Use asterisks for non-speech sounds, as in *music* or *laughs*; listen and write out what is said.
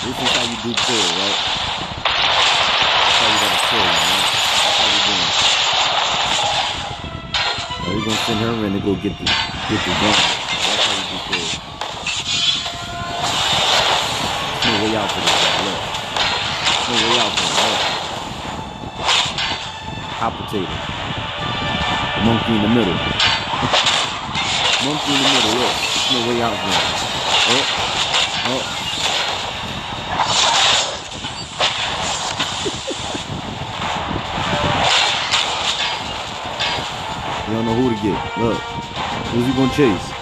This is how you do Krul, right? That's how you gotta pull, man. That's how you doing. Now you're gonna send her in to go get the get the gun. That's how you do Krul. No way out for this guy. Look. No way out for him. Look. Hot potato. Monkey in the middle. *laughs* Monkey in the middle. Look. No way out for him. Oh. Oh. You don't know who to get. Look. Who's he gonna chase?